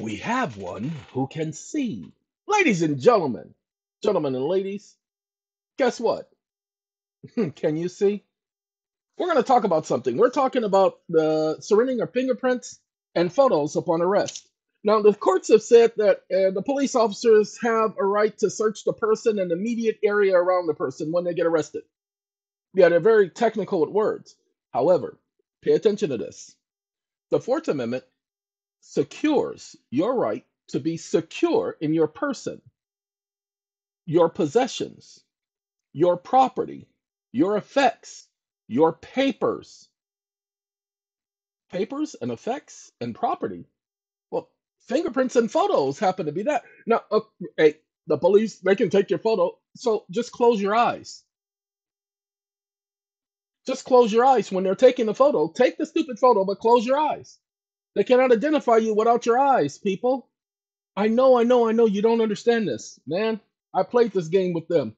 We have one who can see. Ladies and gentlemen, gentlemen and ladies, guess what? can you see? We're going to talk about something. We're talking about the surrendering of fingerprints and photos upon arrest. Now, the courts have said that uh, the police officers have a right to search the person and immediate area around the person when they get arrested. Yeah, they're very technical with words. However, pay attention to this. The Fourth Amendment secures your right to be secure in your person, your possessions, your property, your effects, your papers. Papers and effects and property. Well, fingerprints and photos happen to be that. Now, uh, hey, the police, they can take your photo. So just close your eyes. Just close your eyes when they're taking the photo. Take the stupid photo, but close your eyes. They cannot identify you without your eyes, people. I know, I know, I know you don't understand this. Man, I played this game with them.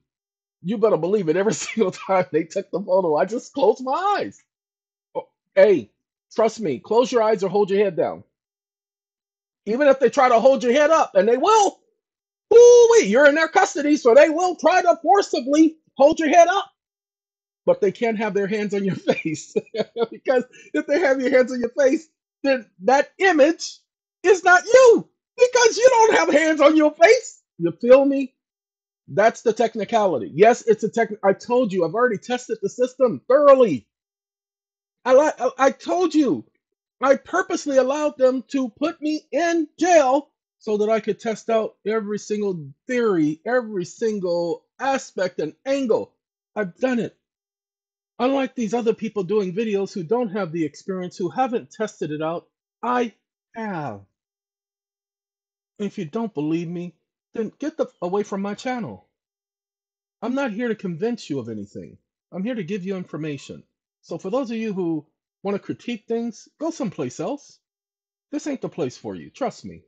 You better believe it. Every single time they took the photo, I just closed my eyes. Oh, hey, trust me, close your eyes or hold your head down. Even if they try to hold your head up, and they will, ooh you're in their custody, so they will try to forcibly hold your head up. But they can't have their hands on your face. because if they have your hands on your face, then that image is not you because you don't have hands on your face. You feel me? That's the technicality. Yes, it's a tech. I told you, I've already tested the system thoroughly. I, li- I I told you, I purposely allowed them to put me in jail so that I could test out every single theory, every single aspect and angle. I've done it. Unlike these other people doing videos who don't have the experience, who haven't tested it out, I have. If you don't believe me, then get the away from my channel. I'm not here to convince you of anything. I'm here to give you information. So for those of you who want to critique things, go someplace else. This ain't the place for you. Trust me.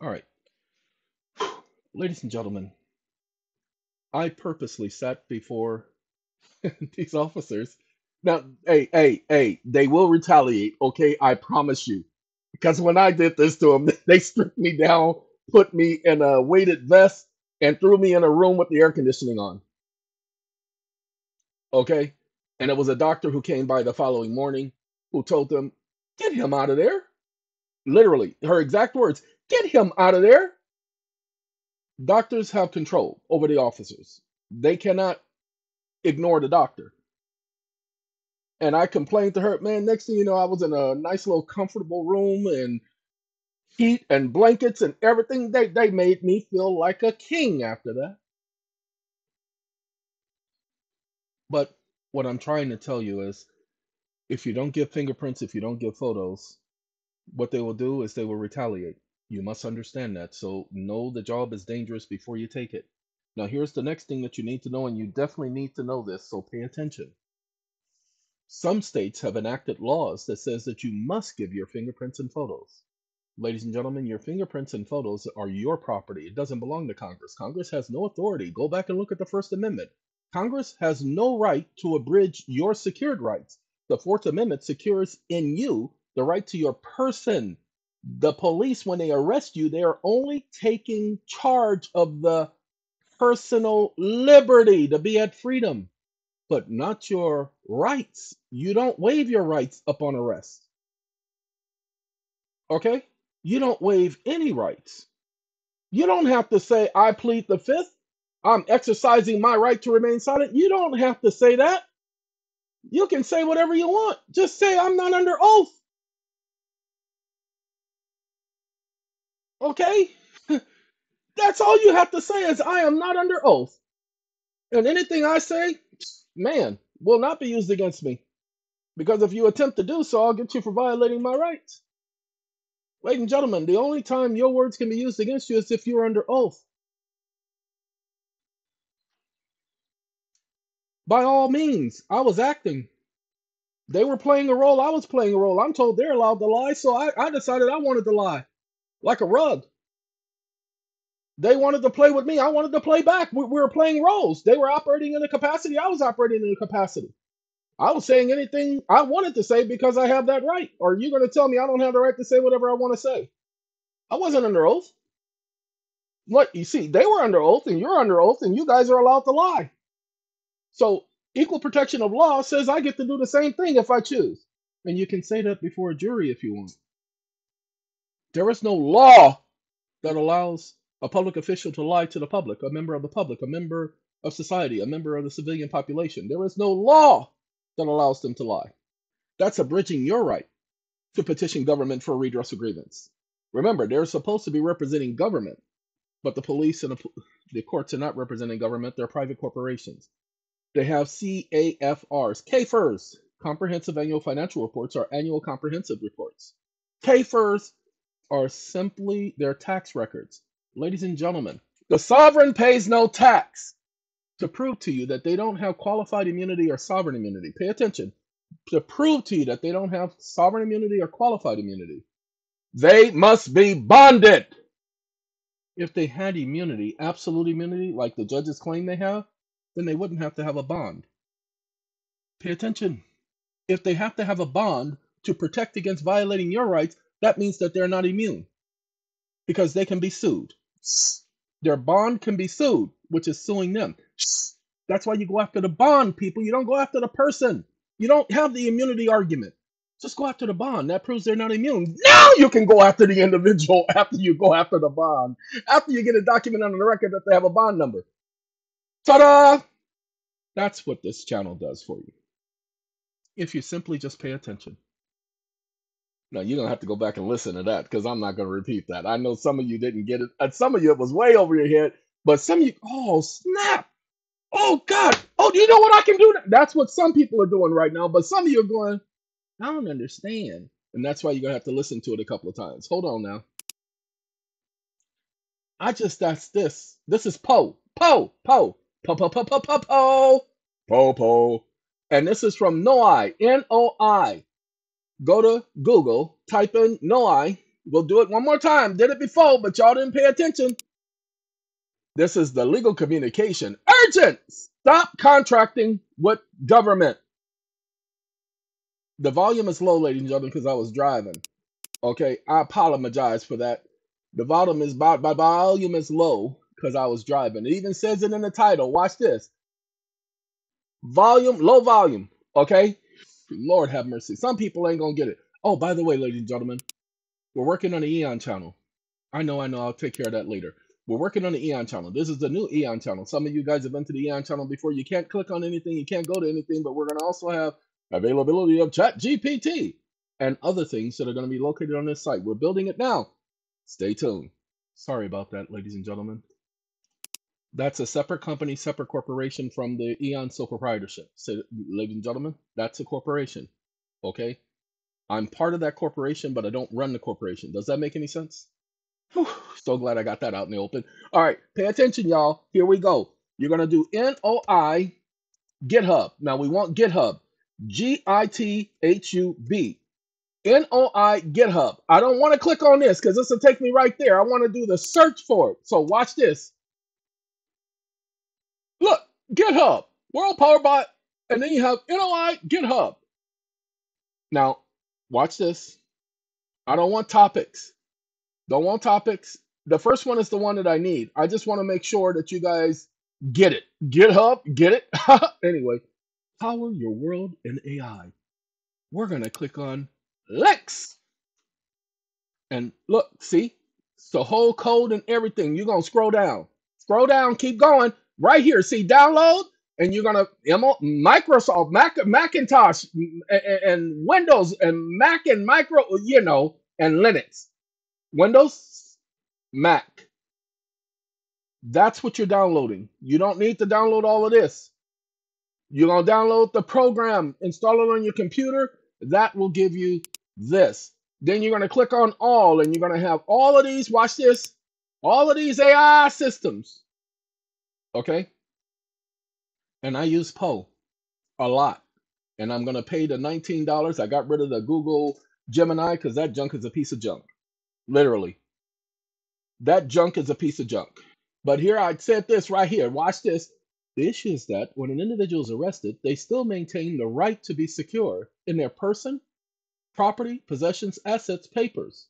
All right. Ladies and gentlemen, I purposely sat before these officers. Now, hey, hey, hey, they will retaliate, okay? I promise you. Because when I did this to them, they stripped me down, put me in a weighted vest, and threw me in a room with the air conditioning on, okay? And it was a doctor who came by the following morning who told them, get him out of there. Literally, her exact words, get him out of there. Doctors have control over the officers. They cannot ignore the doctor. And I complained to her, man. Next thing you know, I was in a nice little comfortable room and heat and blankets and everything. They they made me feel like a king after that. But what I'm trying to tell you is if you don't give fingerprints, if you don't give photos, what they will do is they will retaliate. You must understand that. So know the job is dangerous before you take it. Now, here's the next thing that you need to know, and you definitely need to know this, so pay attention. Some states have enacted laws that says that you must give your fingerprints and photos. Ladies and gentlemen, your fingerprints and photos are your property. It doesn't belong to Congress. Congress has no authority. Go back and look at the First Amendment. Congress has no right to abridge your secured rights. The Fourth Amendment secures in you the right to your person. The police, when they arrest you, they are only taking charge of the personal liberty to be at freedom, but not your rights. You don't waive your rights upon arrest. Okay? You don't waive any rights. You don't have to say, I plead the fifth. I'm exercising my right to remain silent. You don't have to say that. You can say whatever you want. Just say, I'm not under oath. Okay? That's all you have to say is, I am not under oath. And anything I say, man, will not be used against me. Because if you attempt to do so, I'll get you for violating my rights. Ladies and gentlemen, the only time your words can be used against you is if you're under oath. By all means, I was acting. They were playing a role, I was playing a role. I'm told they're allowed to lie, so I, I decided I wanted to lie. Like a rug. They wanted to play with me. I wanted to play back. We, we were playing roles. They were operating in a capacity. I was operating in a capacity. I was saying anything I wanted to say because I have that right. Or you going to tell me I don't have the right to say whatever I want to say? I wasn't under oath. What you see, they were under oath and you're under oath and you guys are allowed to lie. So equal protection of law says I get to do the same thing if I choose. And you can say that before a jury if you want. There is no law that allows a public official to lie to the public, a member of the public, a member of society, a member of the civilian population. There is no law that allows them to lie. That's abridging your right to petition government for redress of grievance. Remember, they're supposed to be representing government, but the police and the, the courts are not representing government, they're private corporations. They have CAFRs, KFIRs, Comprehensive Annual Financial Reports, or Annual Comprehensive Reports. KFIRs are simply their tax records. Ladies and gentlemen, the sovereign pays no tax to prove to you that they don't have qualified immunity or sovereign immunity. Pay attention. To prove to you that they don't have sovereign immunity or qualified immunity, they must be bonded. If they had immunity, absolute immunity, like the judges claim they have, then they wouldn't have to have a bond. Pay attention. If they have to have a bond to protect against violating your rights, that means that they're not immune because they can be sued. Their bond can be sued, which is suing them. That's why you go after the bond, people. You don't go after the person. You don't have the immunity argument. Just go after the bond. That proves they're not immune. Now you can go after the individual after you go after the bond. After you get a document on the record that they have a bond number. Ta-da! That's what this channel does for you. If you simply just pay attention. Now you're gonna have to go back and listen to that because I'm not gonna repeat that. I know some of you didn't get it, and some of you it was way over your head, but some of you, oh snap! Oh God! Oh, do you know what I can do? That's what some people are doing right now, but some of you are going, I don't understand, and that's why you're gonna have to listen to it a couple of times. Hold on now. I just that's this. This is. Poe. Poe. Poe. Poe. Poe. Poe. Poe. Poe. Poe. Poe. And this is from Noi. N O I. Go to Google, type in Noi. We'll do it one more time. Did it before, but y'all didn't pay attention. This is the legal communication. Urgent! Stop contracting with government. The volume is low, ladies and gentlemen, because I was driving. Okay, I apologize for that. The volume is by, my volume is low because I was driving. It even says it in the title. Watch this. Volume, low volume. Okay. Lord have mercy. Some people ain't gonna get it. Oh, by the way, ladies and gentlemen, we're working on the EeoN channel. I know, I know. I'll take care of that later. We're working on the EeoN channel. This is the new EeoN channel. Some of you guys have been to the EeoN channel before. You can't click on anything. You can't go to anything. But we're gonna also have availability of Chat GPT and other things that are going to be located on this site. We're building it now. Stay tuned. Sorry about that, ladies and gentlemen. That's a separate company, separate corporation from the EeoN sole proprietorship. So, ladies and gentlemen, that's a corporation. Okay? I'm part of that corporation, but I don't run the corporation. Does that make any sense? Whew, so glad I got that out in the open. All right, pay attention, y'all. Here we go. You're going to do NOI GitHub. Now, we want GitHub. G I T H U B. NOI GitHub. I don't want to click on this because this will take me right there. I want to do the search for it. So watch this. GitHub, World Power Bot, and then you have NOI GitHub. Now, watch this. I don't want topics. Don't want topics. The first one is the one that I need. I just want to make sure that you guys get it. GitHub, get it? anyway, power your world in AI. We're going to click on Lex. And look, see? It's the whole code and everything. You're going to scroll down. Scroll down, keep going. Right here, see download, and you're to Microsoft, Mac, Macintosh, and, and Windows, and Mac and Micro, you know, and Linux. Windows, Mac. That's what you're downloading. You don't need to download all of this. You're to download the program, install it on your computer. That will give you this. Then you're to click on all, and you're to have all of these. Watch this. All of these AI systems. Okay. And I use Poe a lot. And I'm going to pay the $19. I got rid of the Google Gemini because that junk is a piece of junk. Literally. That junk is a piece of junk. But here I said this right here. Watch this. The issue is that when an individual is arrested, they still maintain the right to be secure in their person, property, possessions, assets, papers.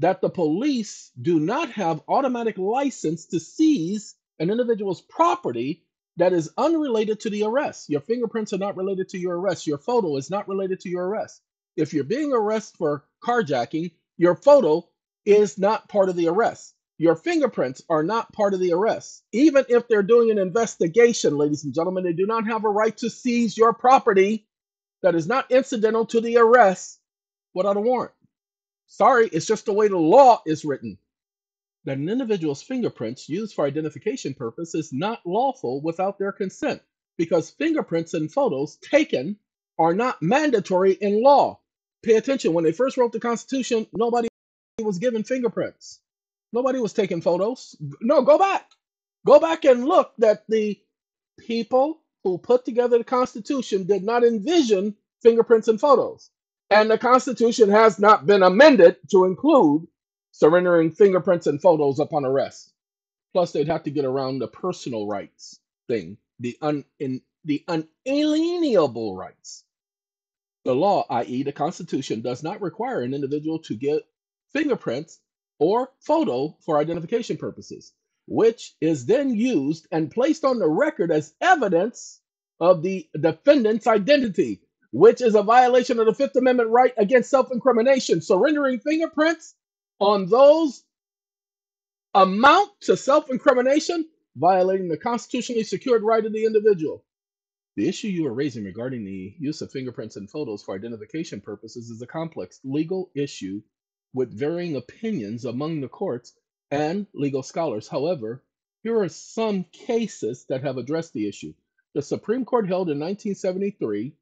that the police do not have automatic license to seize an individual's property that is unrelated to the arrest. Your fingerprints are not related to your arrest. Your photo is not related to your arrest. If you're being arrested for carjacking, your photo is not part of the arrest. Your fingerprints are not part of the arrest. Even if they're doing an investigation, ladies and gentlemen, they do not have a right to seize your property that is not incidental to the arrest without a warrant. Sorry, it's just the way the law is written. That an individual's fingerprints used for identification purpose is not lawful without their consent because fingerprints and photos taken are not mandatory in law. Pay attention, when they first wrote the Constitution, nobody was given fingerprints. Nobody was taking photos. No, go back. Go back and look that the people who put together the Constitution did not envision fingerprints and photos. And the Constitution has not been amended to include surrendering fingerprints and photos upon arrest. Plus, they'd have to get around the personal rights thing, the un, in, the unalienable rights. The law, i.e., the Constitution, does not require an individual to get fingerprints or photo for identification purposes, which is then used and placed on the record as evidence of the defendant's identity, which is a violation of the Fifth Amendment right against self incrimination. Surrendering fingerprints on those amount to self incrimination, violating the constitutionally secured right of the individual. The issue you are raising regarding the use of fingerprints and photos for identification purposes is a complex legal issue with varying opinions among the courts and legal scholars. However, here are some cases that have addressed the issue. The Supreme Court held in 1973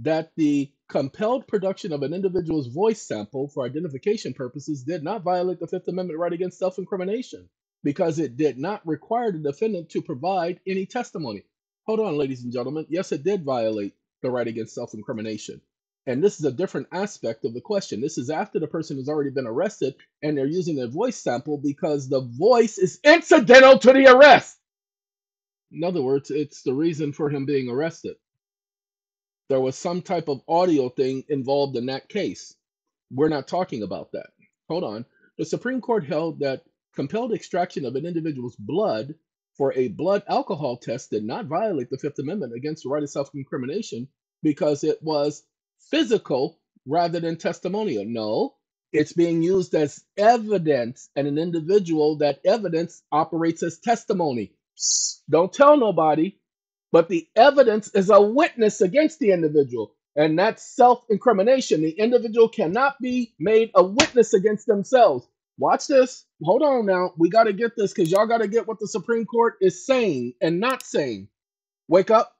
that the compelled production of an individual's voice sample for identification purposes did not violate the Fifth Amendment right against self incrimination because it did not require the defendant to provide any testimony. Hold on, ladies and gentlemen. Yes, it did violate the right against self incrimination. And this is a different aspect of the question. This is after the person has already been arrested and they're using a voice sample because the voice is incidental to the arrest. In other words, it's the reason for him being arrested. There was some type of audio thing involved in that case. We're not talking about that. Hold on. The Supreme Court held that compelled extraction of an individual's blood for a blood alcohol test did not violate the Fifth Amendment against the right of self incrimination because it was physical rather than testimonial. No, it's being used as evidence, and an individual that evidence operates as testimony. Don't tell nobody, but the evidence is a witness against the individual, and that's self incrimination. The individual cannot be made a witness against themselves. Watch this. Hold on now. We got to get this because y'all got to get what the Supreme Court is saying and not saying. Wake up.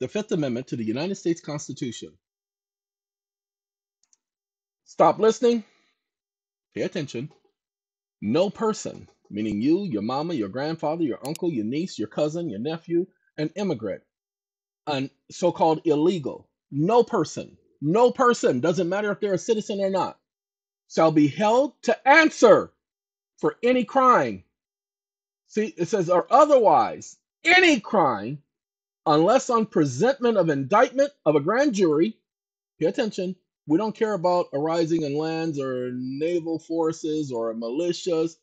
The Fifth Amendment to the United States Constitution. Stop listening. Pay attention. No person, meaning you, your mama, your grandfather, your uncle, your niece, your cousin, your nephew, an immigrant, an so called illegal, no person, no person, doesn't matter if they're a citizen or not, shall be held to answer for any crime. See, it says, or otherwise, any crime, unless on presentment of indictment of a grand jury. Pay attention. We don't care about arising in lands or naval forces or militias.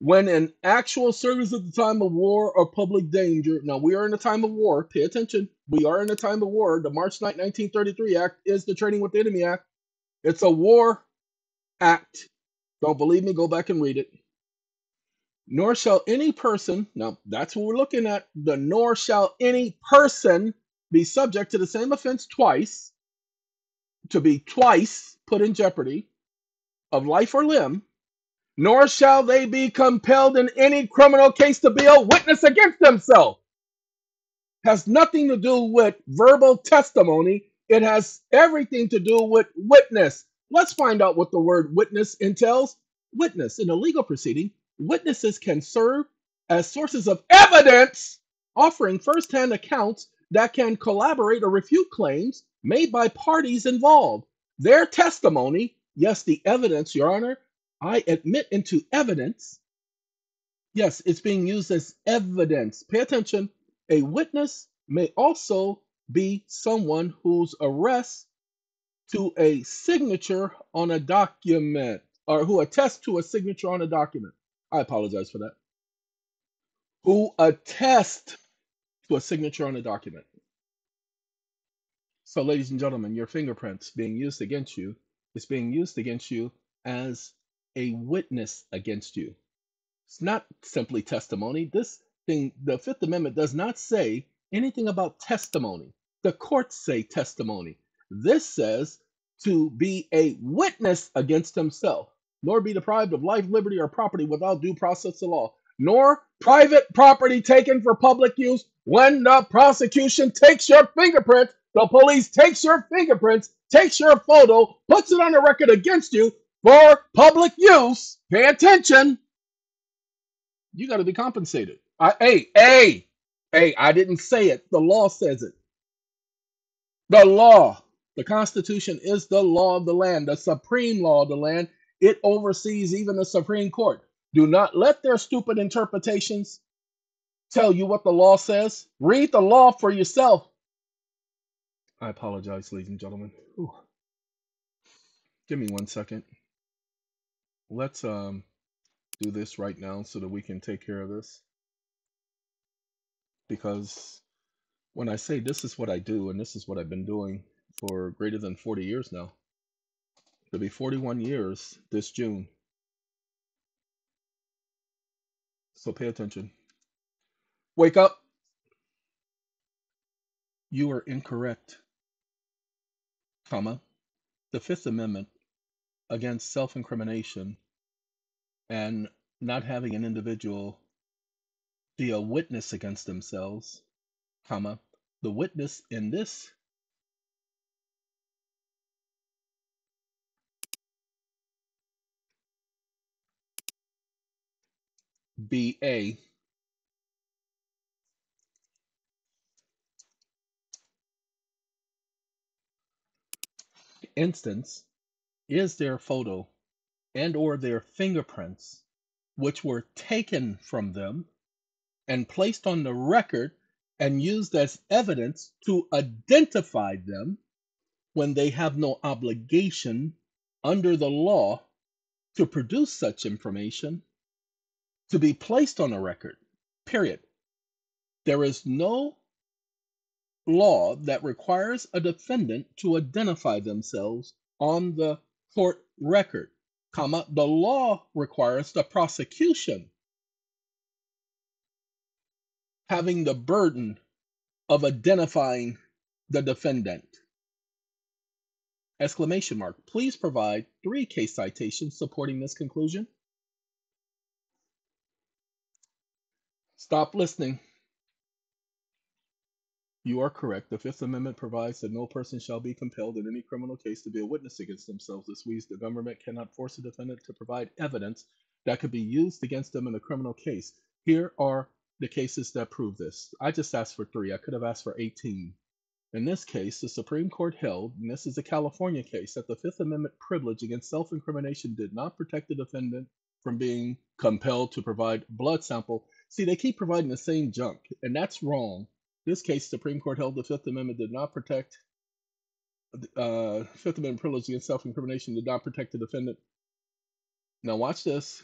When an actual service at the time of war or public danger, now we are in a time of war. Pay attention. We are in a time of war. The March 9, 1933 Act is the Trading with the Enemy Act. It's a war act. Don't believe me? Go back and read it. Nor shall any person, now that's what we're looking at, the nor shall any person be subject to the same offense twice, to be twice put in jeopardy of life or limb, nor shall they be compelled in any criminal case to be a witness against themselves. Has nothing to do with verbal testimony. It has everything to do with witness. Let's find out what the word witness entails. Witness in a legal proceeding, witnesses can serve as sources of evidence, offering firsthand accounts that can collaborate or refute claims made by parties involved. Their testimony, yes, the evidence, Your Honor, I admit into evidence. Yes, it's being used as evidence. Pay attention. A witness may also be someone whose arrest to a signature on a document. or who attest to a signature on a document. I apologize for that. Who attest to a signature on a document. So, ladies and gentlemen, your fingerprints being used against you is being used against you as a witness against you. It's not simply testimony. This thing, the Fifth Amendment does not say anything about testimony. The courts say testimony. This says to be a witness against himself, nor be deprived of life, liberty, or property without due process of law, nor private property taken for public use when the prosecution takes your fingerprint, the police takes your fingerprints, takes your photo, puts it on the record against you for public use. Pay attention. You got to be compensated. I, hey, hey, hey, I didn't say it. The law says it. The law. The Constitution is the law of the land, the supreme law of the land. It oversees even the Supreme Court. Do not let their stupid interpretations tell you what the law says. Read the law for yourself. I apologize, ladies and gentlemen. Ooh. Give me one second. Let's um do this right now so that we can take care of this. Because when I say this is what I do and this is what I've been doing for greater than 40 years now, it'll be 41 years this June. So pay attention. Wake up. You are incorrect, comma. The Fifth Amendment against self-incrimination and not having an individual be a witness against themselves, comma, the witness in this be a instance is their photo and or their fingerprints which were taken from them and placed on the record and used as evidence to identify them when they have no obligation under the law to produce such information to be placed on a record. Period. There is no law that requires a defendant to identify themselves on the court record, comma, the law requires the prosecution having the burden of identifying the defendant. Exclamation mark. Please provide three case citations supporting this conclusion. Stop listening. You are correct. The Fifth Amendment provides that no person shall be compelled in any criminal case to be a witness against themselves. This means the government cannot force a defendant to provide evidence that could be used against them in a criminal case. Here are the cases that prove this. I just asked for three. I could have asked for 18. In this case, the Supreme Court held, and this is a California case, that the Fifth Amendment privilege against self incrimination did not protect the defendant from being compelled to provide blood sample. See, they keep providing the same junk, and that's wrong this case, Supreme Court held the Fifth Amendment did not protect uh, Fifth Amendment privilege against self-incrimination did not protect the defendant. Now watch this.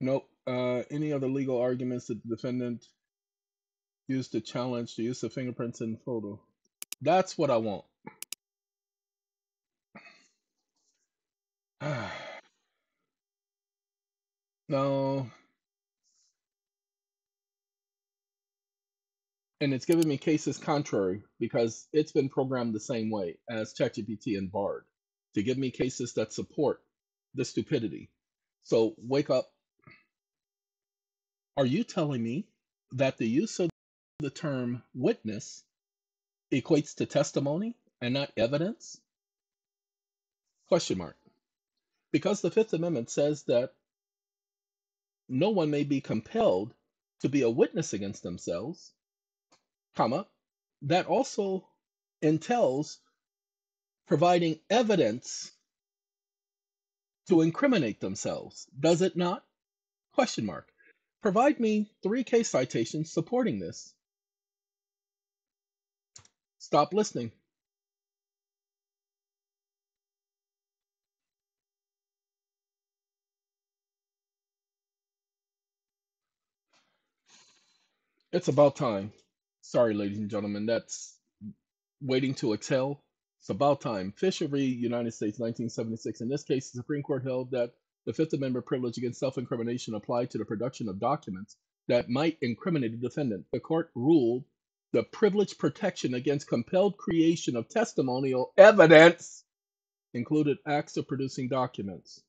Nope. Uh, any other legal arguments that the defendant used to challenge the use of fingerprints in photo? That's what I want. no. And it's given me cases contrary because it's been programmed the same way as ChatGPT and Bard to give me cases that support the stupidity. So wake up. Are you telling me that the use of the term witness equates to testimony and not evidence? Question mark. Because the Fifth Amendment says that no one may be compelled to be a witness against themselves comma, that also entails providing evidence to incriminate themselves, does it not? Question mark. Provide me three case citations supporting this. Stop listening. It's about time. Sorry, ladies and gentlemen, that's waiting to exhale. It's about time. Fisher v. United States, 1976. In this case, the Supreme Court held that the Fifth Amendment privilege against self incrimination applied to the production of documents that might incriminate a defendant. The court ruled the privilege protection against compelled creation of testimonial evidence included acts of producing documents.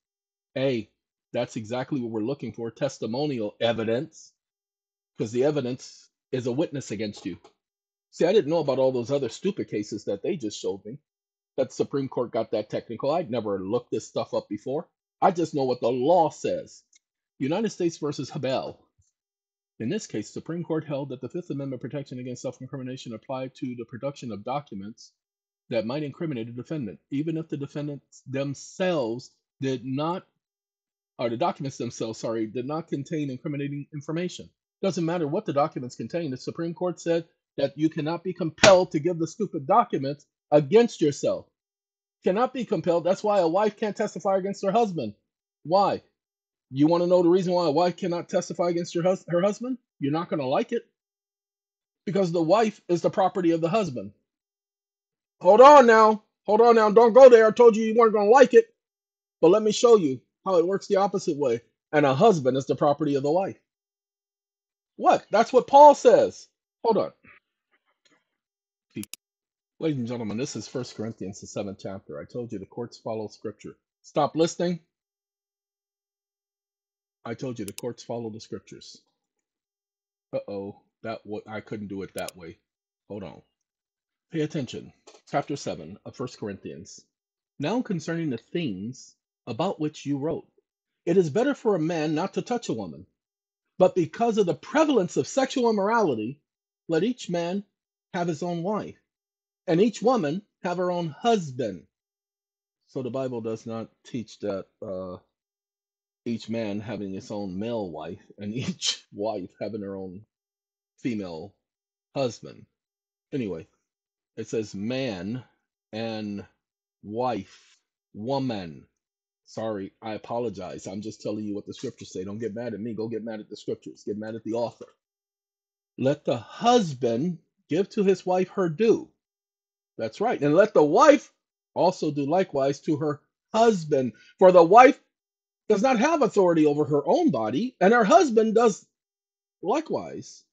A, that's exactly what we're looking for testimonial evidence, because the evidence is a witness against you. See, I didn't know about all those other stupid cases that they just showed me. That the Supreme Court got that technical. I'd never looked this stuff up before. I just know what the law says. United States versus Hubbell. In this case, Supreme Court held that the Fifth Amendment protection against self-incrimination applied to the production of documents that might incriminate a defendant, even if the defendants themselves did not, or the documents themselves, sorry, did not contain incriminating information. Doesn't matter what the documents contain. The Supreme Court said that you cannot be compelled to give the stupid documents against yourself. Cannot be compelled. That's why a wife can't testify against her husband. Why? You want to know the reason why a wife cannot testify against her, hus- her husband? You're not going to like it because the wife is the property of the husband. Hold on now. Hold on now. Don't go there. I told you you weren't going to like it. But let me show you how it works the opposite way. And a husband is the property of the wife. What? That's what Paul says. Hold on. Ladies and gentlemen, this is First Corinthians, the seventh chapter. I told you the courts follow scripture. Stop listening. I told you the courts follow the scriptures. Uh-oh. That what I couldn't do it that way. Hold on. Pay attention. Chapter 7 of First Corinthians. Now concerning the things about which you wrote. It is better for a man not to touch a woman, but because of the prevalence of sexual immorality, let each man have his own wife, and each woman have her own husband. So the Bible does not teach that uh, each man having his own male wife and each wife having her own female husband. Anyway, it says man and wife, woman. Sorry, I apologize. I'm just telling you what the scriptures say. Don't get mad at me. Go get mad at the scriptures. Get mad at the author. Let the husband give to his wife her due. That's right. And let the wife also do likewise to her husband. For the wife does not have authority over her own body, and her husband does likewise.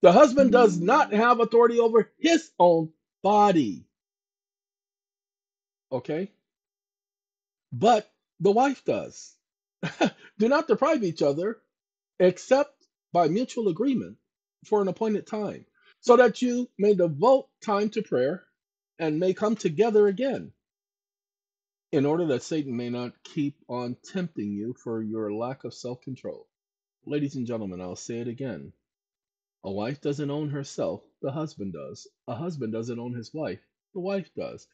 The husband does not have authority over his own body. Okay? But the wife does. do not deprive each other except by mutual agreement for an appointed time, so that you may devote time to prayer and may come together again, in order that Satan may not keep on tempting you for your lack of self control. Ladies and gentlemen, I'll say it again. A wife doesn't own herself, the husband does. A husband doesn't own his wife, the wife does.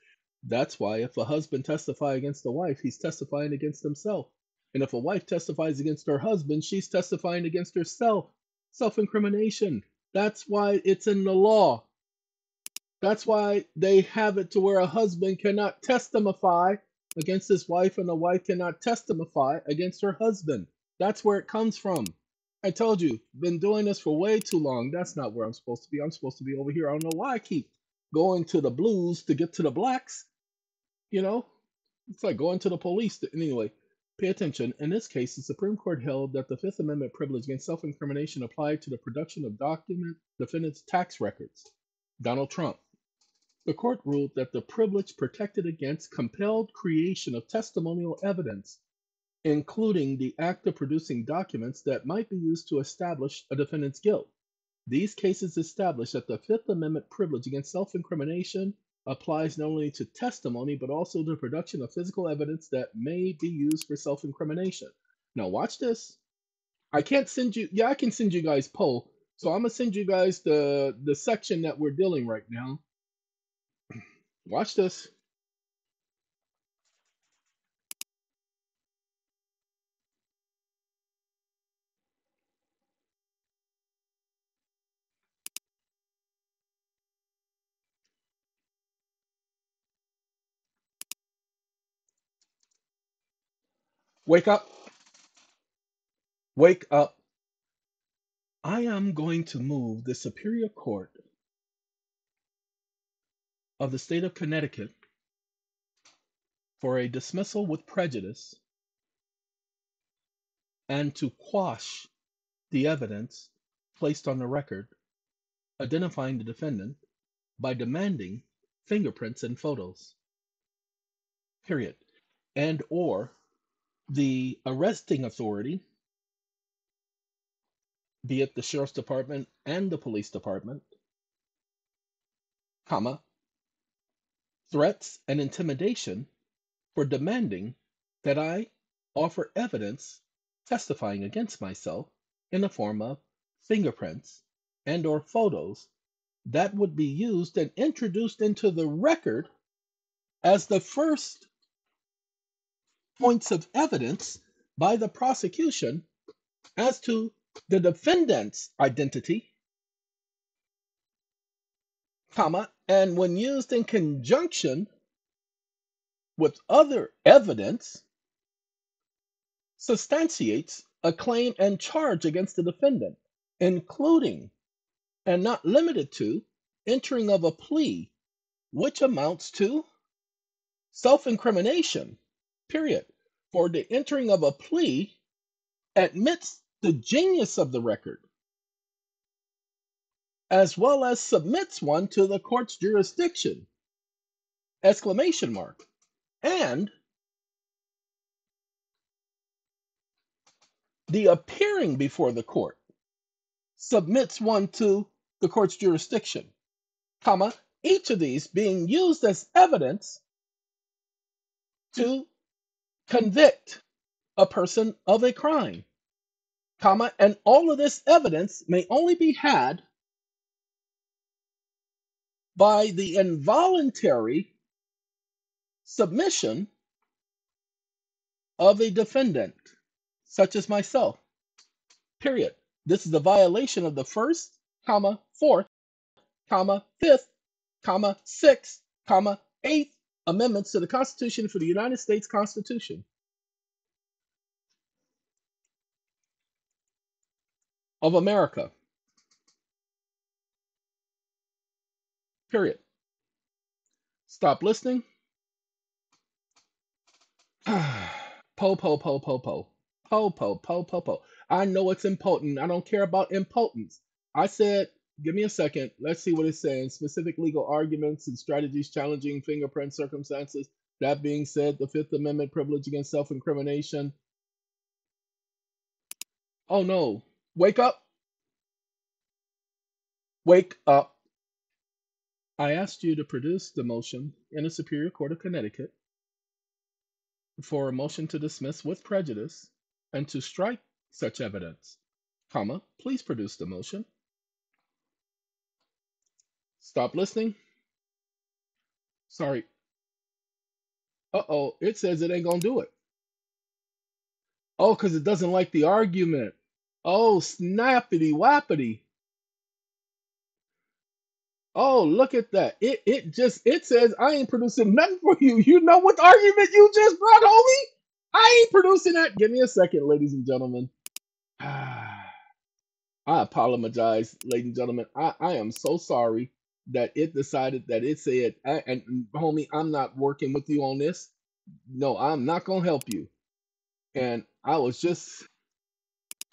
That's why if a husband testify against a wife, he's testifying against himself. And if a wife testifies against her husband, she's testifying against herself. Self incrimination. That's why it's in the law. That's why they have it to where a husband cannot testify against his wife and a wife cannot testify against her husband. That's where it comes from. I told you, been doing this for way too long. That's not where I'm supposed to be. I'm supposed to be over here. I don't know why I keep going to the blues to get to the blacks. You know, it's like going to the police. To, anyway, pay attention. In this case, the Supreme Court held that the Fifth Amendment privilege against self incrimination applied to the production of document defendants' tax records. Donald Trump. The court ruled that the privilege protected against compelled creation of testimonial evidence, including the act of producing documents that might be used to establish a defendant's guilt. These cases establish that the Fifth Amendment privilege against self incrimination applies not only to testimony, but also to production of physical evidence that may be used for self incrimination. Now, watch this. I can't send you, yeah, I can send you guys poll. So I'm to send you guys the, the section that we're dealing right now. Watch this. Wake up. Wake up. I am going to move the Superior Court of the State of Connecticut for a dismissal with prejudice and to quash the evidence placed on the record identifying the defendant by demanding fingerprints and photos, period, and or the arresting authority, be it the sheriff's department and the police department, comma, threats and intimidation for demanding that I offer evidence testifying against myself in the form of fingerprints and or photos that would be used and introduced into the record as the first points of evidence by the prosecution as to the defendant's identity, comma, and when used in conjunction with other evidence, substantiates a claim and charge against the defendant, including and not limited to entering of a plea, which amounts to self incrimination, period. For the entering of a plea admits the genius of the record, as well as submits one to the court's jurisdiction, exclamation mark, and the appearing before the court submits one to the court's jurisdiction, comma, each of these being used as evidence to convict a person of a crime, comma, and all of this evidence may only be had by the involuntary submission of a defendant, such as myself. Period. This is a violation of the first, comma, fourth, comma, fifth, comma, sixth, comma, eighth amendments to the Constitution for the United States Constitution. Of America. Period. Stop listening. po, po, po, po, po. Po, po, po, po, po. I know it's important. I don't care about impotence. I said give me a second. Let's see what it's saying. Specific legal arguments and strategies challenging fingerprint circumstances. That being said, the Fifth Amendment privilege against self incrimination. Oh no. Wake up. Wake up. I asked you to produce the motion in a Superior Court of Connecticut for a motion to dismiss with prejudice and to strike such evidence, comma, please produce the motion. Stop listening. Sorry. Uh-oh, it says it ain't gonna do it. Oh, because it doesn't like the argument. Oh, snappity wappity. Oh, look at that. It it just it says I ain't producing nothing for you. You know what argument you just brought, homie? I ain't producing that. Give me a second, ladies and gentlemen. I apologize, ladies and gentlemen. I, I am so sorry that it decided that it said, and, homie, I'm not working with you on this. No, I'm not gonna help you. And I was just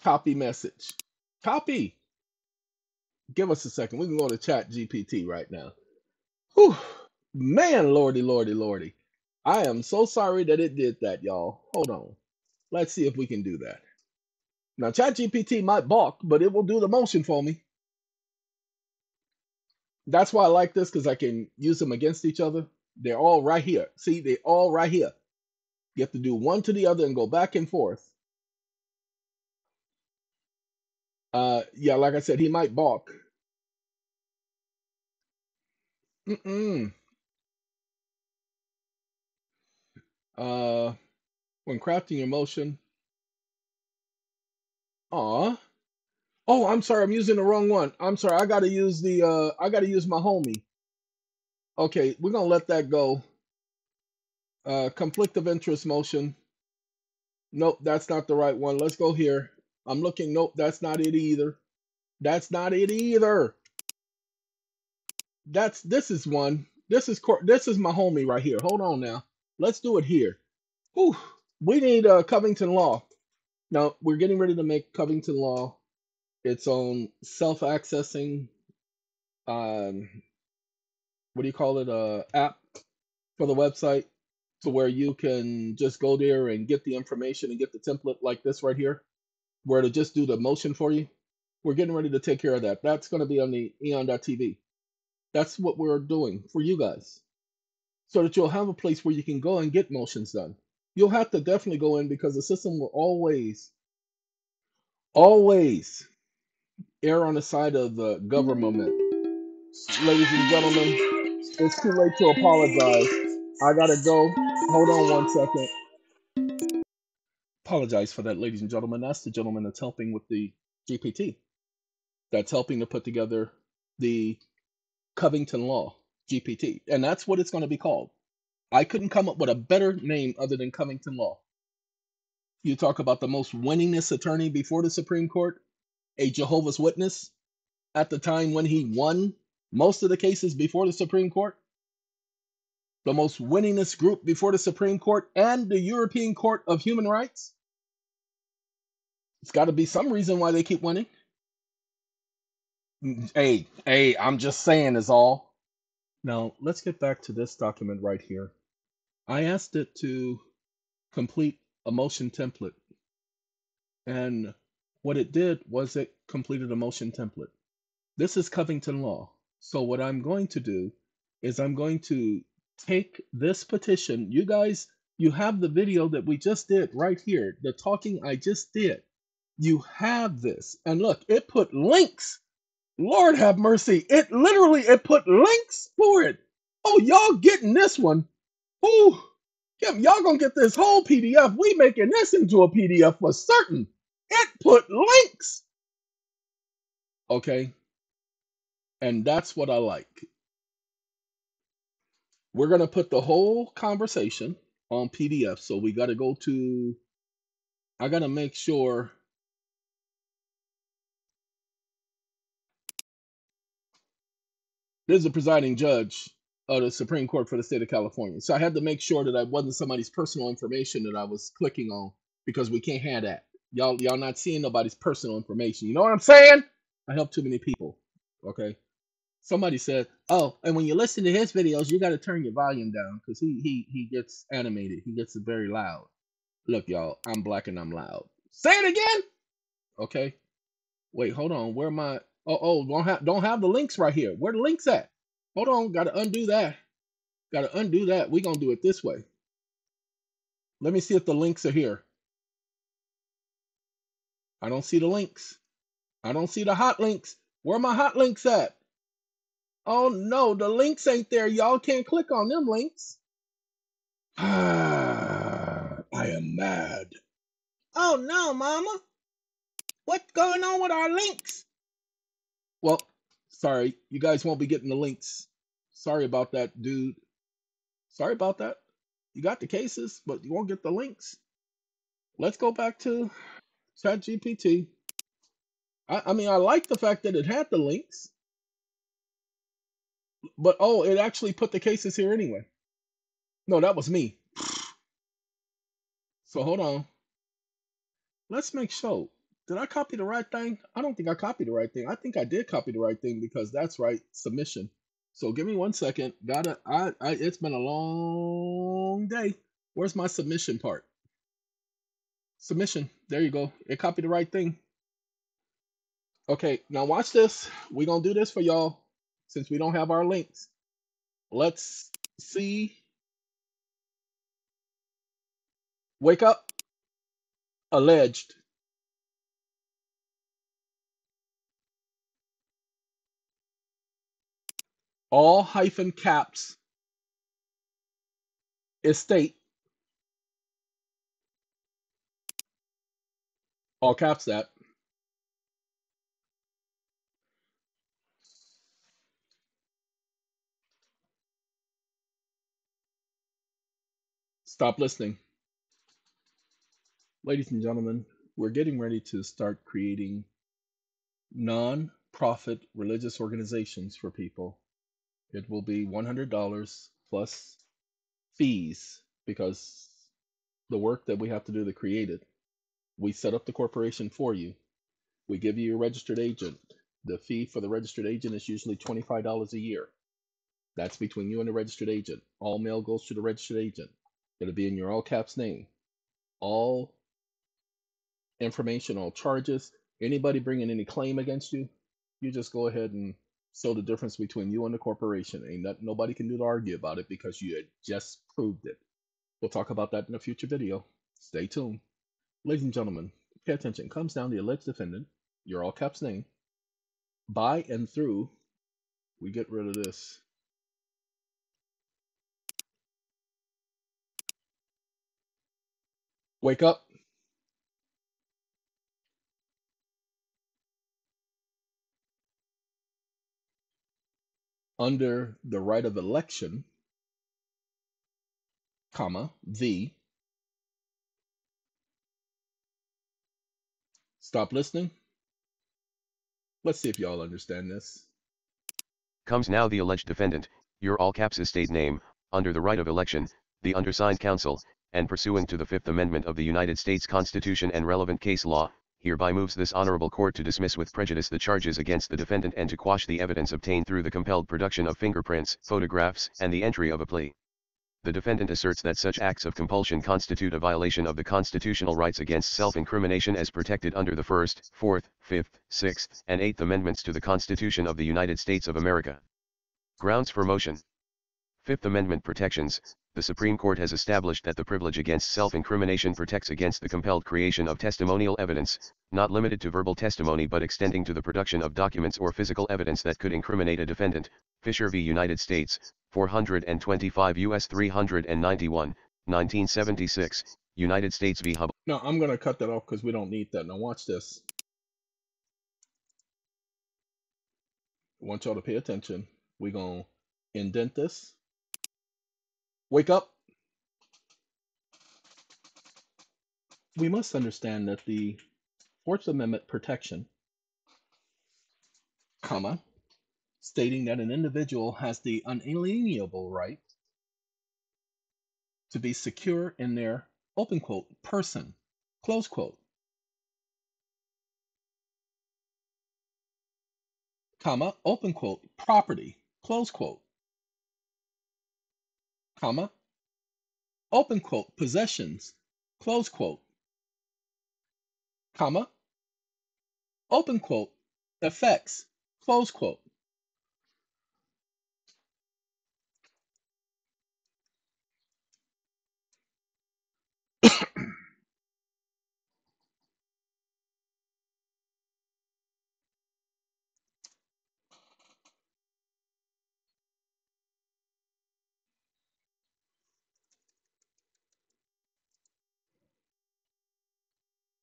copy message. Copy. Give us a second. We can go to Chat GPT right now. Whew. Man, lordy, lordy, lordy. I am so sorry that it did that, y'all. Hold on. Let's see if we can do that. Now, ChatGPT might balk, but it will do the motion for me. That's why I like this because I can use them against each other. They're all right here. See, they're all right here. You have to do one to the other and go back and forth. Uh, yeah, like I said, he might balk. Mm-mm. Uh, when crafting your motion. Aw. Oh, I'm sorry. I'm using the wrong one. I'm sorry. I gotta use the uh I gotta use my homie. Okay, we're gonna let that go. Uh conflict of interest motion. Nope, that's not the right one. Let's go here. I'm looking. Nope, that's not it either. That's not it either. That's this is one. This is this is my homie right here. Hold on now. Let's do it here. Whew. We need uh, Covington Law. Now we're getting ready to make Covington Law its own self-accessing um what do you call it uh app for the website to where you can just go there and get the information and get the template like this right here where to just do the motion for you. We're getting ready to take care of that. That's going to be on the eeon.tv that's what we're doing for you guys. So that you'll have a place where you can go and get motions done. You'll have to definitely go in because the system will always always err on the side of the government ladies and gentlemen it's too late to apologize i gotta go hold on one second apologize for that, ladies and gentlemen. That's the gentleman that's helping with the GPT. That's helping to put together the Covington Law GPT. And that's what it's going to be called. I couldn't come up with a better name other than Covington Law. You talk about the most winningest attorney before the Supreme Court, a Jehovah's Witness, at the time when he won most of the cases before the Supreme Court, the most winningest group before the Supreme Court and the European Court of Human Rights. It's got to be some reason why they keep winning. Hey, hey, I'm just saying is all. Now, let's get back to this document right here. I asked it to complete a motion template, and what it did was it completed a motion template. This is Covington Law. So what I'm going to do is I'm going to take this petition. You guys, you have the video that we just did right here, the talking I just did. You have this. And look, it put links. Lord have mercy. It literally it put links for it. Oh, y'all getting this one. Ooh, y'all gonna get this whole PDF. We making this into a PDF for certain. It put links. Okay. And that's what I like. We're gonna put the whole conversation on PDF. So we gotta go to I gotta make sure This is the presiding judge of the Supreme Court for the state of California. So I had to make sure that I wasn't somebody's personal information that I was clicking on because we can't have that. Y'all, y'all not seeing nobody's personal information. You know what I'm saying? I help too many people. Okay. Somebody said, "Oh, and when you listen to his videos, you got to turn your volume down because he he he gets animated. He gets very loud." Look, y'all, I'm black and I'm loud. Say it again. Okay. Wait, hold on. Where I? Oh, oh, don't have don't have the links right here. Where the links at? Hold on, gotta undo that. Gotta undo that. we gonna do it this way. Let me see if the links are here. I don't see the links. I don't see the hot links. Where my hot links at? Oh no, the links ain't there. Y'all can't click on them links. Ah, I am mad. Oh no, mama. What's going on with our links? Well, sorry, you guys won't be getting the links. Sorry about that, dude. Sorry about that. You got the cases, but you won't get the links. Let's go back to ChatGPT. I, I mean, I like the fact that it had the links, but oh, it actually put the cases here anyway. No, that was me. So hold on. Let's make sure. Did I copy the right thing? I don't think I copied the right thing. I think I did copy the right thing because that's right submission. So give me one second. Gotta. I. I. It's been a long day. Where's my submission part? Submission. There you go. It copied the right thing. Okay. Now watch this. We're gonna do this for y'all since we don't have our links. Let's see. Wake up. Alleged. All hyphen caps. Estate. All caps that. Stop listening. Ladies and gentlemen, we're getting ready to start creating non-profit religious organizations for people. It will be $100 plus fees because the work that we have to do to create it, we set up the corporation for you. We give you a registered agent. The fee for the registered agent is usually $25 a year. That's between you and the registered agent. All mail goes to the registered agent. It'll be in your all caps name. All information, all charges. Anybody bringing any claim against you, you just go ahead and show the difference between you and the corporation. Ain't nobody can do to argue about it because you had just proved it. We'll talk about that in a future video. Stay tuned. Ladies and gentlemen, pay attention. Comes down the alleged defendant, your all caps name. By and through, we get rid of this. Wake up. Under the right of election, comma, the. Stop listening. Let's see if y'all understand this. Comes now the alleged defendant, your all caps estate name, under the right of election, the undersigned counsel, and pursuant to the Fifth Amendment of the United States Constitution and relevant case law, hereby moves this honorable court to dismiss with prejudice the charges against the defendant and to quash the evidence obtained through the compelled production of fingerprints, photographs, and the entry of a plea. The defendant asserts that such acts of compulsion constitute a violation of the constitutional rights against self-incrimination as protected under the First, Fourth, Fifth, Sixth, and Eighth Amendments to the Constitution of the United States of America. Grounds for motion. Fifth Amendment protections, the Supreme Court has established that the privilege against self-incrimination protects against the compelled creation of testimonial evidence, not limited to verbal testimony but extending to the production of documents or physical evidence that could incriminate a defendant, Fisher v. United States, 425 U.S. 391, 1976, United States v. Hub. Now, I'm going to cut that off because we don't need that. Now, watch this. I want y'all to pay attention. We're going to indent this. Wake up. We must understand that the Fourth Amendment protection, comma, stating that an individual has the unalienable right to be secure in their open quote person close quote comma open quote property close quote comma open quote possessions close quote comma open quote effects close quote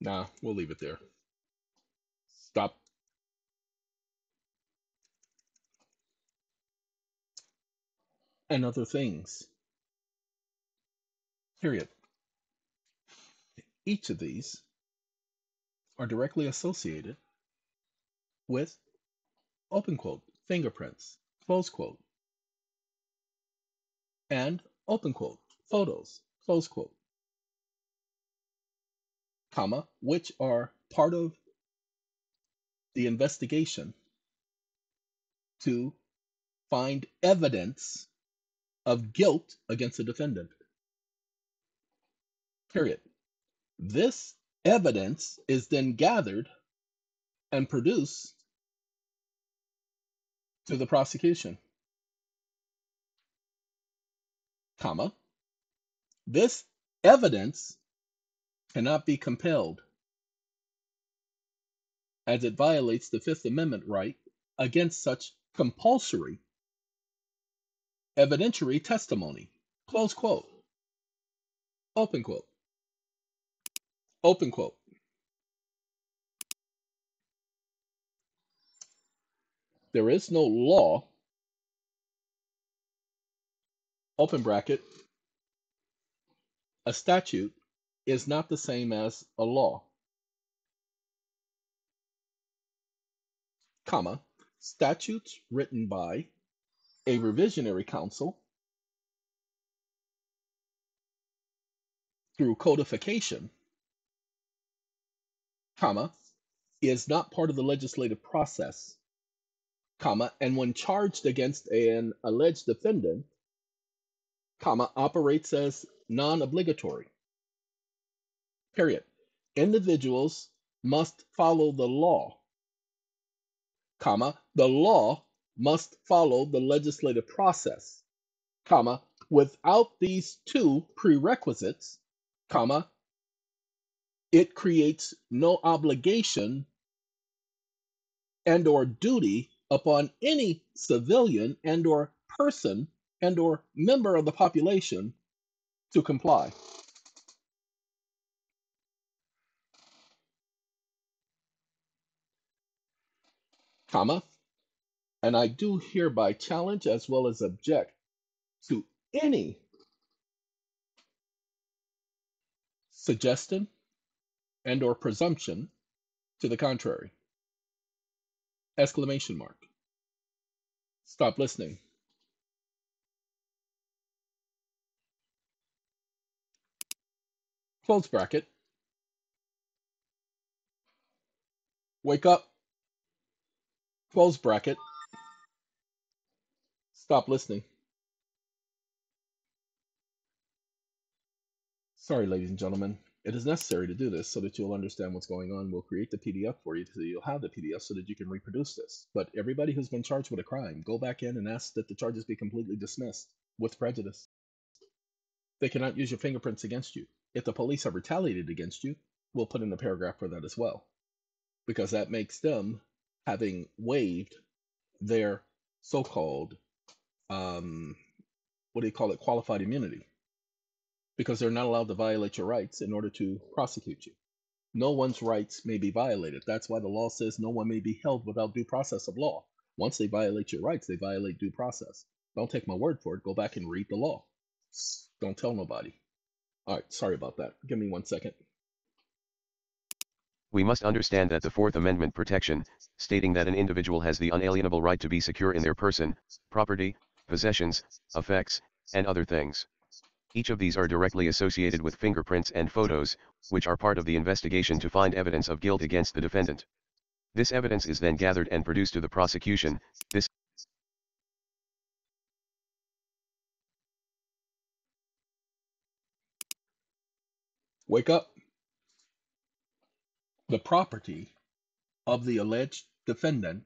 Nah, we'll leave it there. Stop. And other things. Period. Each of these are directly associated with open quote fingerprints, close quote, and open quote photos, close quote comma, which are part of the investigation to find evidence of guilt against the defendant. Period. This evidence is then gathered and produced to the prosecution. Comma. This evidence cannot be compelled, as it violates the Fifth Amendment right against such compulsory evidentiary testimony. Close quote. Open quote. Open quote. There is no law, open bracket, a statute is not the same as a law. comma, statutes written by a revisionary council through codification, comma, is not part of the legislative process, comma, and when charged against an alleged defendant, comma, operates as non-obligatory. Period. Individuals must follow the law, comma, the law must follow the legislative process, comma, without these two prerequisites, comma, it creates no obligation and or duty upon any civilian and or person and or member of the population to comply. Comma, and I do hereby challenge as well as object to any suggestion and or presumption to the contrary. Exclamation mark. Stop listening. Close bracket. Wake up. Close bracket. Stop listening. Sorry, ladies and gentlemen. It is necessary to do this so that you'll understand what's going on. We'll create the PDF for you so you'll have the PDF so that you can reproduce this. But everybody who's been charged with a crime, go back in and ask that the charges be completely dismissed with prejudice. They cannot use your fingerprints against you. If the police have retaliated against you, we'll put in a paragraph for that as well. Because that makes them having waived their so called, um, what do you call it, qualified immunity because they're not allowed to violate your rights in order to prosecute you. No one's rights may be violated. That's why the law says no one may be held without due process of law. Once they violate your rights, they violate due process. Don't take my word for it. Go back and read the law. Don't tell nobody. All right, sorry about that. Give me one second. We must understand that the Fourth Amendment protection, stating that an individual has the unalienable right to be secure in their person, property, possessions, effects, and other things. Each of these are directly associated with fingerprints and photos, which are part of the investigation to find evidence of guilt against the defendant. This evidence is then gathered and produced to the prosecution. This Wake up. The property of the alleged defendant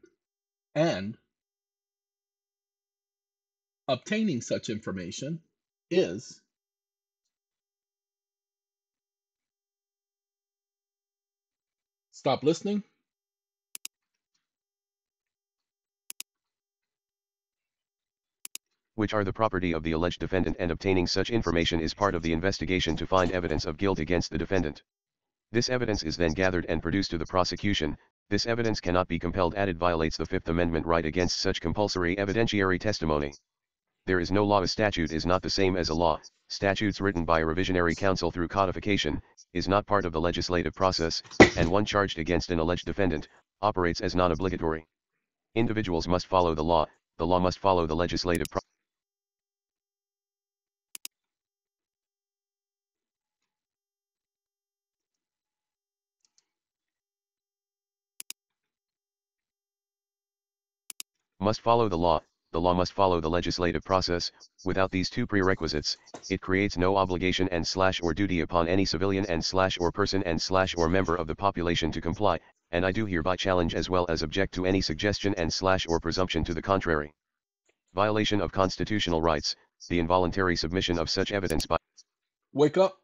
and obtaining such information is Stop listening. which are the property of the alleged defendant and obtaining such information is part of the investigation to find evidence of guilt against the defendant. This evidence is then gathered and produced to the prosecution, this evidence cannot be compelled added violates the Fifth Amendment right against such compulsory evidentiary testimony. There is no law a statute is not the same as a law, statutes written by a revisionary council through codification, is not part of the legislative process, and one charged against an alleged defendant, operates as non-obligatory. Individuals must follow the law, the law must follow the legislative process. Must follow the law, the law must follow the legislative process, without these two prerequisites, it creates no obligation and slash or duty upon any civilian and slash or person and slash or member of the population to comply, and I do hereby challenge as well as object to any suggestion and slash or presumption to the contrary. Violation of constitutional rights, the involuntary submission of such evidence by Wake up.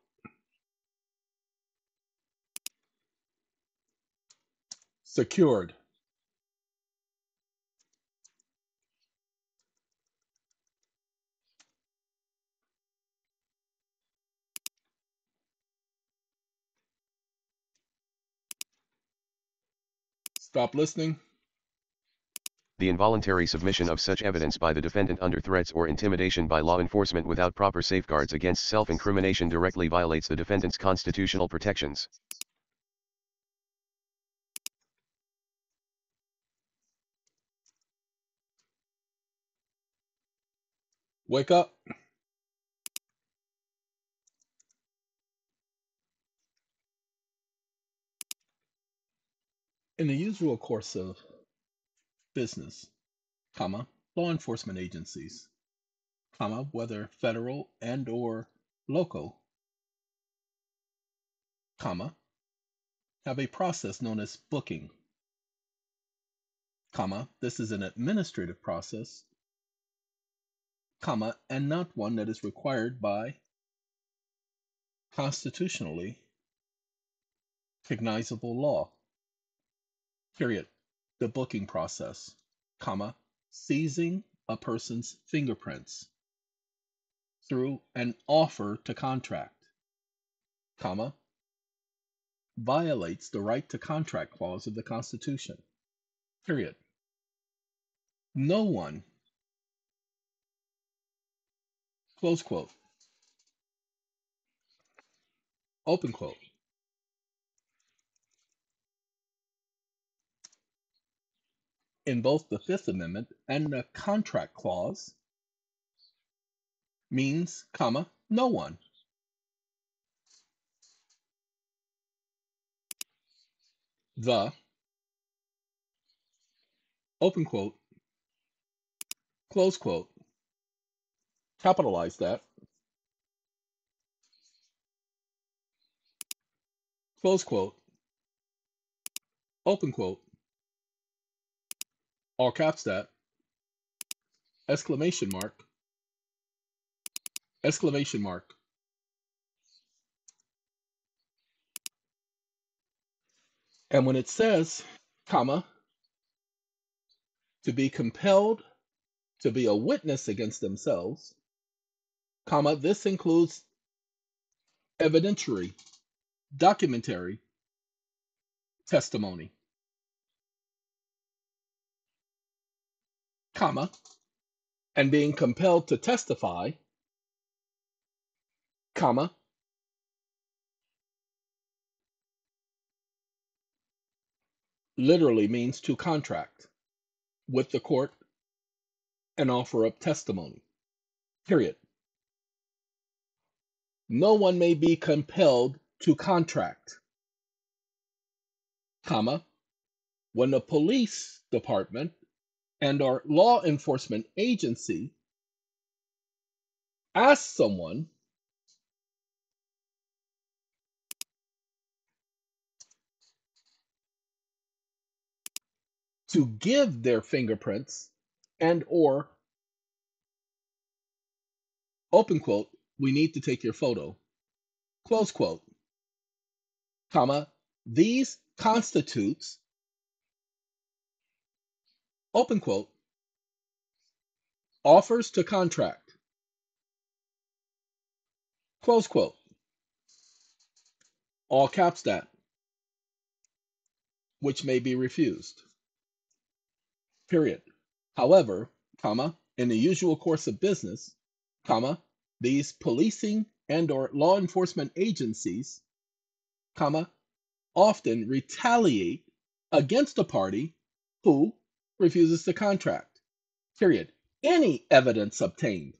Secured. Stop listening. The involuntary submission of such evidence by the defendant under threats or intimidation by law enforcement without proper safeguards against self-incrimination directly violates the defendant's constitutional protections. Wake up. In the usual course of business, comma, law enforcement agencies, comma, whether federal and or local, comma, have a process known as booking, comma, this is an administrative process, comma, and not one that is required by constitutionally cognizable law. Period. The booking process, comma, seizing a person's fingerprints through an offer to contract, comma, violates the right to contract clause of the Constitution. Period. No one, close quote, open quote, in both the Fifth Amendment and the contract clause means, comma, no one. The, open quote, close quote, capitalize that, close quote, open quote, all caps that, exclamation mark, exclamation mark. And when it says, comma, to be compelled to be a witness against themselves, comma, this includes evidentiary, documentary testimony, comma, and being compelled to testify, comma, literally means to contract with the court and offer up testimony. Period. No one may be compelled to contract, comma, when the police department and our law enforcement agency asks someone to give their fingerprints and or open quote we need to take your photo close quote comma these constitutes open quote offers to contract. Close quote. All caps that which may be refused. Period. However, comma, in the usual course of business, comma, these policing and or law enforcement agencies, comma, often retaliate against a party who refuses to contract. Period. Any evidence obtained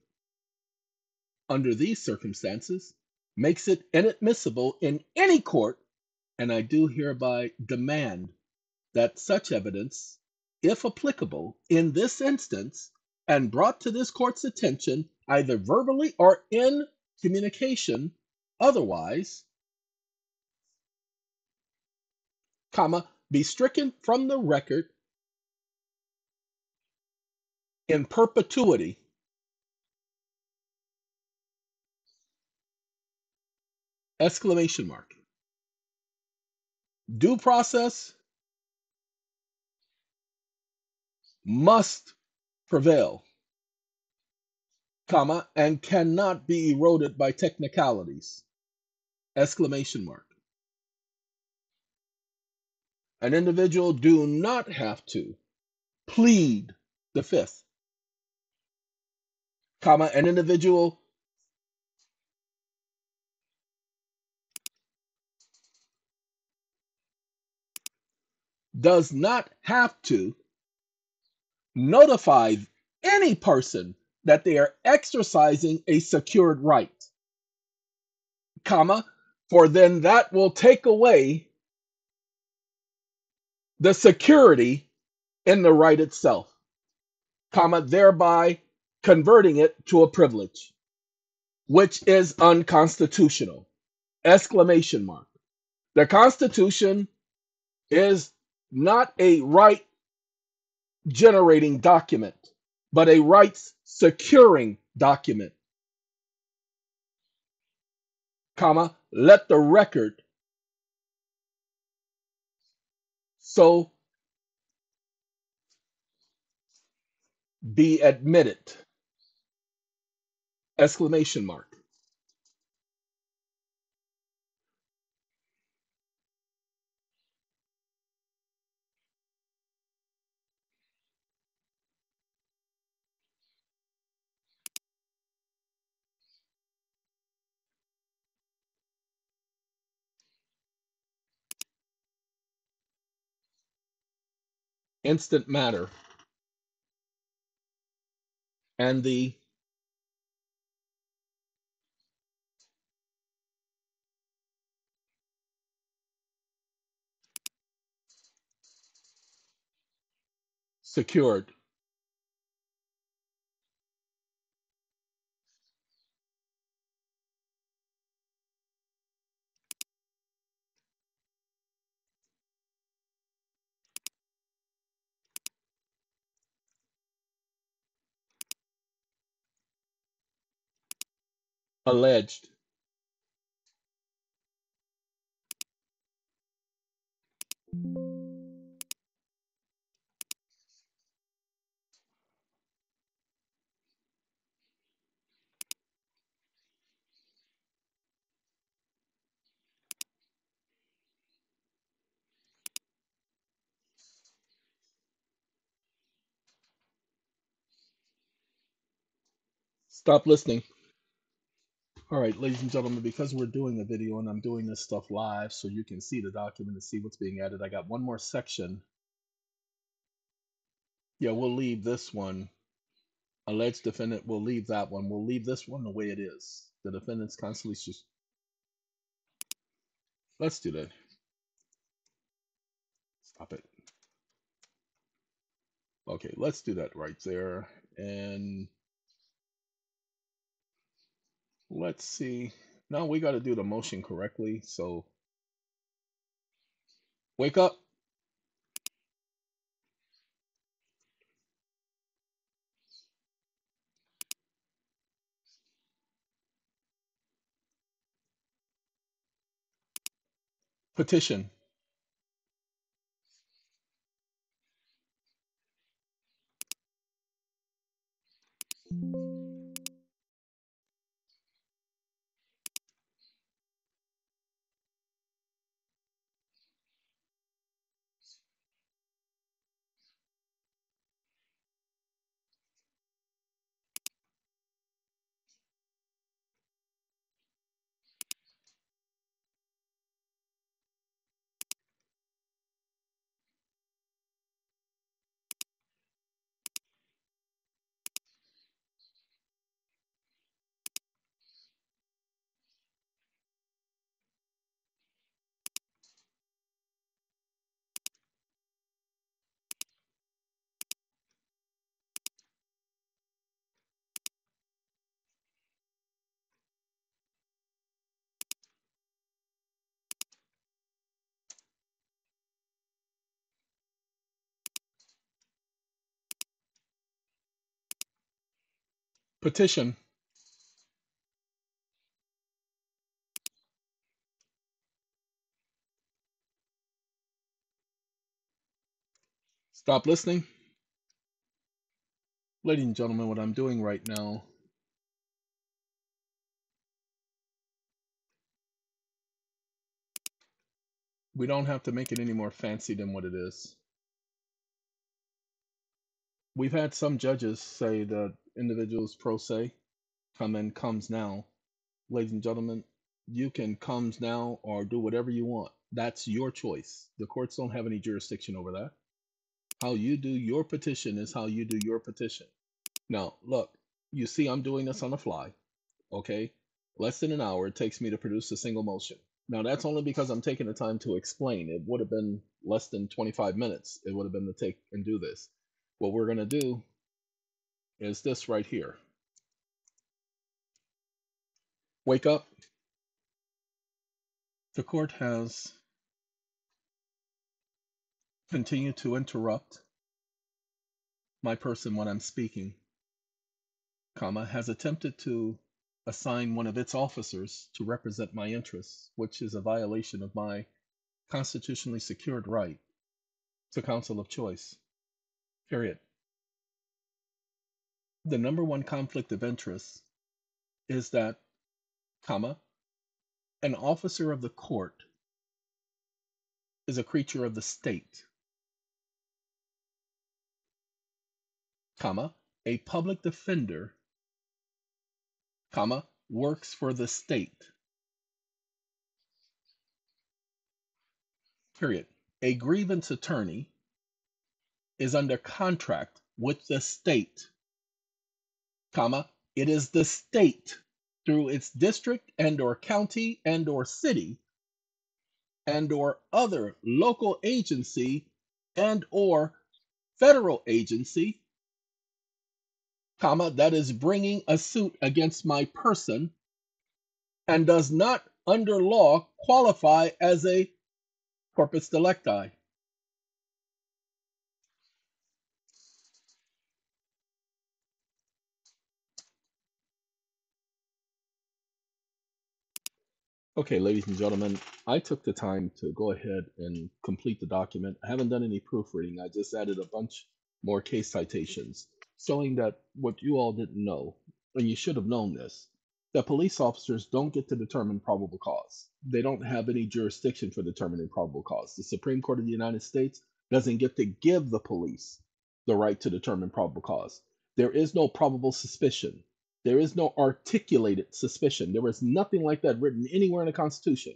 under these circumstances makes it inadmissible in any court, and I do hereby demand that such evidence if applicable, in this instance, and brought to this court's attention either verbally or in communication otherwise, comma, be stricken from the record in perpetuity. Exclamation mark. Due process must prevail, comma, and cannot be eroded by technicalities. Exclamation mark. An individual do not have to plead the fifth, comma, an individual. Does not have to notify any person that they are exercising a secured right, comma, for then that will take away the security in the right itself, comma, thereby converting it to a privilege, which is unconstitutional. Exclamation mark. The Constitution is not a right generating document, but a rights securing document, comma, let the record so be admitted. Exclamation mark. Instant matter and the secured. alleged stop listening. All right ladies and gentlemen because we're doing a video and i'm doing this stuff live so you can see the document and see what's being added i got one more section. Yeah we'll leave this one. Alleged defendant we'll leave that one. We'll leave this one the way it is. The defendant's constantly just let's do that. Stop it. Okay let's do that right there and let's see. Now we got to do the motion correctly so. Wake up. Petition petition. Stop listening. Ladies and gentlemen what i'm doing right now we don't have to make it any more fancy than what it is. We've had some judges say that individuals pro se come in comes now ladies and gentlemen you can comes now or do whatever you want that's your choice the courts don't have any jurisdiction over that how you do your petition is how you do your petition now look You see, I'm doing this on the fly. Okay, less than an hour it takes me to produce a single motion. Now that's only because I'm taking the time to explain. It would have been less than 25 minutes. It would have been to take and do this. What we're gonna do is this right here. Wake up. The court has continued to interrupt my person when I'm speaking, comma, has attempted to assign one of its officers to represent my interests, which is a violation of my constitutionally secured right to counsel of choice. Period. The number one conflict of interest is that, comma, an officer of the court is a creature of the state, comma, a public defender, comma, works for the state. Period. A grievance attorney is under contract with the state, comma, it is the state through its district and or county and or city and or other local agency and or federal agency comma that is bringing a suit against my person and does not under law qualify as a corpus delicti Okay, ladies and gentlemen, I took the time to go ahead and complete the document. I haven't done any proofreading. I just added a bunch more case citations showing that what you all didn't know, and you should have known this, that police officers don't get to determine probable cause. They don't have any jurisdiction for determining probable cause. The Supreme Court of the United States doesn't get to give the police the right to determine probable cause. There is no probable suspicion. There is no articulated suspicion. There is nothing like that written anywhere in the Constitution.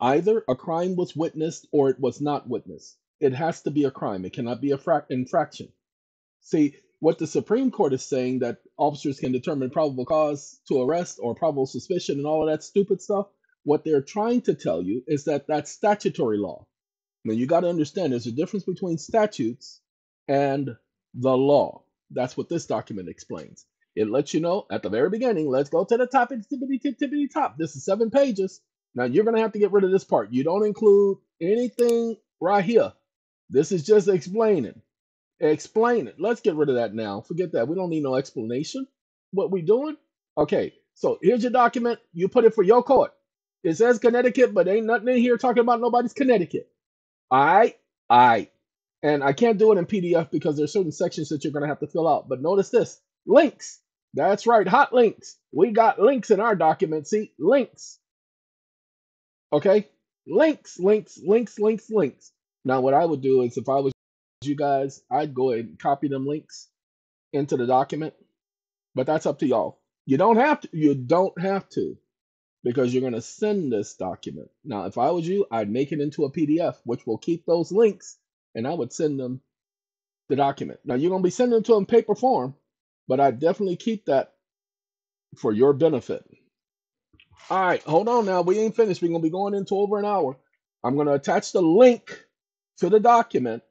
Either a crime was witnessed or it was not witnessed. It has to be a crime. It cannot be a fra- infraction. See, what the Supreme Court is saying that officers can determine probable cause to arrest or probable suspicion and all of that stupid stuff, what they're trying to tell you is that that's statutory law. Now, you got to understand there's a difference between statutes and the law. That's what this document explains. It lets you know at the very beginning. Let's go to the top. It's tippity tip tippity top. This is seven pages. Now you're gonna have to get rid of this part. You don't include anything right here. This is just explaining. Explain it. Let's get rid of that now. Forget that. We don't need no explanation. What we doing? Okay. So here's your document. You put it for your court. It says Connecticut, but ain't nothing in here talking about nobody's Connecticut. All right. All right. And I can't do it in PDF because there's certain sections that you're gonna have to fill out. But notice this links. That's right, hot links. We got links in our document. See, links. Okay, links, links, links, links, links. Now, what I would do is if I was you guys, I'd go and copy them links into the document. But that's up to y'all. You don't have to. You don't have to because you're going to send this document. Now, if I was you, I'd make it into a PDF, which will keep those links, and I would send them the document. Now, you're going to be sending them to them paper form, but I definitely keep that for your benefit. All right, hold on now. We ain't finished. We're going to be going into over an hour. I'm going to attach the link to the document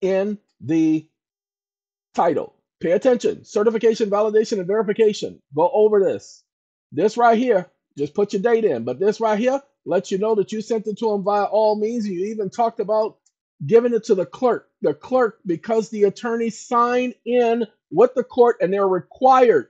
in the title. Pay attention. Certification, validation, and verification. Go over this. This right here, just put your date in. But this right here lets you know that you sent it to them via all means. You even talked about giving it to the clerk. The clerk, because the attorney signed in with the court and they're required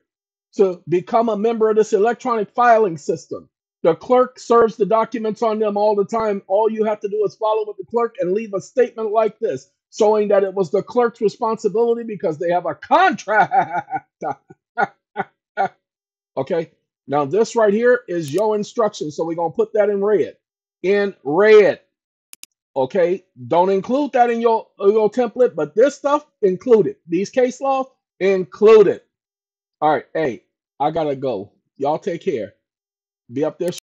to become a member of this electronic filing system. The clerk serves the documents on them all the time. All you have to do is follow with the clerk and leave a statement like this, showing that it was the clerk's responsibility because they have a contract. okay. Now, this right here is your instruction. So we're going to put that in red. In red. Okay. Don't include that in your, your template, but this stuff included. These case laws included. All right. Hey, I got to go. Y'all take care. Be up there